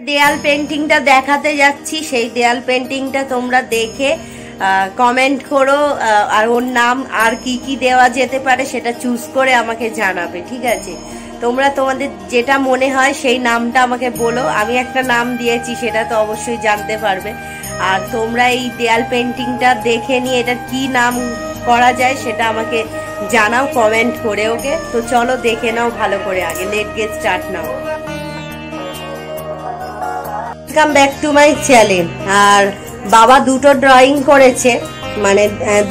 দেয়াল পেন্টিংটা দেখাতে যাচ্ছি। সেই দেয়াল পেন্টিংটা তোমরা দেখে কমেন্ট করো আর ওর নাম আর কি কি দেওয়া যেতে পারে সেটা চুজ করে আমাকে জানাবে, ঠিক আছে? তোমরা তোমাদের যেটা মনে হয় সেই নামটা আমাকে বলো। আমি একটা নাম দিয়েছি, সেটা তো অবশ্যই জানতে পারবে। আর তোমরা এই দেয়াল পেন্টিংটা দেখে নিয়ে এটার কি নাম করা যায় সেটা আমাকে জানাও কমেন্ট করে ওকে তো চলো দেখে নাও ভালো করে আগে। Let get start now welcome back to my channel আর বাবা দুটো ড্রয়িং করেছে মানে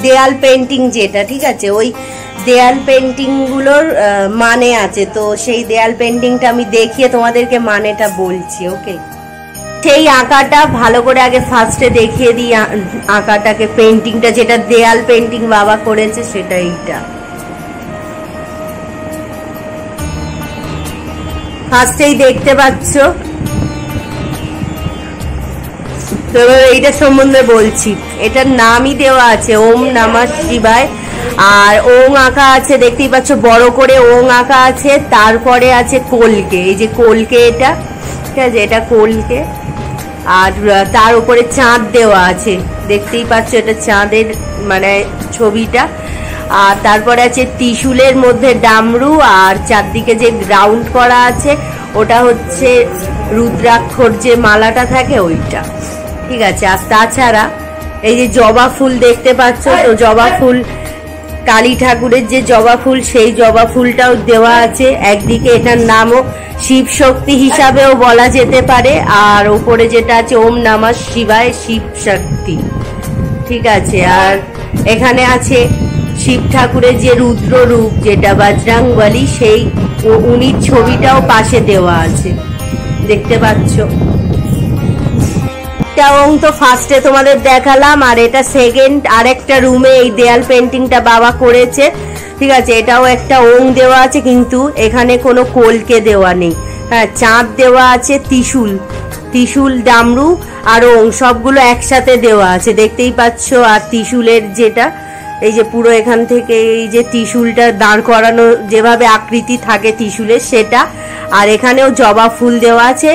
দেয়াল পেন্টিং যেটা, ঠিক আছে? ওই দেয়াল পেন্টিংগুলোর মানে আছে। তো সেই দেয়াল পেন্টিংটা আমি দেখিয়ে তোমাদেরকে মানেটা বলছি, ওকে? সেই আঁকাটা ভালো করে আগে ফার্স্টে দেখিয়ে দিই আঁকাটাকে পেন্টিংটা যেটা দেয়াল পেন্টিং বাবা করেছে, সেটা এইটা। ফার্স্টেই দেখতে পাচ্ছ তো এবার এইটা সম্বন্ধে বলছি। এটার নামই দেওয়া আছে, ওম নমঃ শিবায়। আর ওং আঁকা আছে, দেখতেই পাচ্ছ, বড় করে ওং আঁকা আছে, তারপরে আছে কলকে। এই যে কলকে এটা, ঠিক আছে? এটা কলকে। আর তার উপরে চাঁদ দেওয়া আছে। দেখতেই পাচ্ছ, এটা চাঁদের মানে ছবিটা। আর তারপরে আছে ত্রিশূলের মধ্যে ডামরু, আর চারদিকে যে রাউন্ড করা আছে, ওটা হচ্ছে রুদ্রাক্ষর যে মালাটা থাকে, ওইটা। ঠিক আছে আর তাছাড়া এই যে জবা ফুল দেখতে পাচ্ছ তো জবা ফুল কালী ঠাকুরের যে জবা ফুল সেই জবা ফুলটাও দেওয়া আছে। একদিকে এটার নামও শিব শক্তি হিসাবেও বলা যেতে পারে আর ওপরে যেটা আছে ওম নমঃ শিবায় শিব শক্তি। ঠিক আছে আর এখানে আছে শিব ঠাকুরের যে রুদ্র রূপ যেটা বজরাংবলী সেই উনির ছবিটাও পাশে দেওয়া আছে। দেখতে পাচ্ছ? একটা তো ফার্স্টে তোমাদের দেখালাম, আর এটা সেকেন্ড আরেকটা রুমে এই দেয়াল পেন্টিংটা বাবা করেছে। ঠিক আছে, এটাও একটা ওং দেওয়া আছে, কিন্তু এখানে কোনো কলকে দেওয়া নেই। হ্যাঁ চাঁদ দেওয়া আছে, ত্রিশূল ত্রিশূল ডামরু আর ওং সবগুলো একসাথে দেওয়া আছে। দেখতেই পাচ্ছ, আর ত্রিশূলের যেটা, এই যে পুরো এখান থেকে এই যে ত্রিশূলটা দাঁড় করানো, যেভাবে আকৃতি থাকে ত্রিশূলের, সেটা। আর এখানেও জবা ফুল দেওয়া আছে।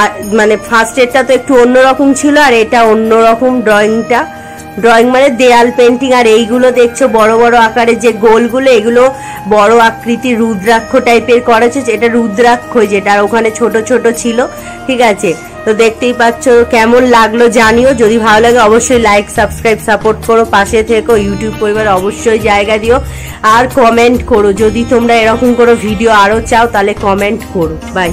আর মানে ফার্স্ট এরটা তো একটু অন্যরকম ছিল, আর এটা অন্যরকম ড্রয়িংটা ড্রয়িং মানে দেয়াল পেন্টিং আর এইগুলো দেখছ, বড় বড় আকারের যে গোলগুলো, এগুলো বড় আকৃতির রুদ্রাক্ষ টাইপের করেছে এটা রুদ্রাক্ষ যেটা, আর ওখানে ছোট ছোট ছিল, ঠিক আছে? তো দেখতেই পাচ্ছ কেমন লাগল জানিও, যদি ভালো লাগে অবশ্যই লাইক সাবস্ক্রাইব সাপোর্ট করো, পাশে থেকো ইউটিউব পরিবার অবশ্যই জায়গা দিও, আর কমেন্ট করো, যদি তোমরা এরকম কোনো ভিডিও আরও চাও, তাহলে কমেন্ট করো। বাই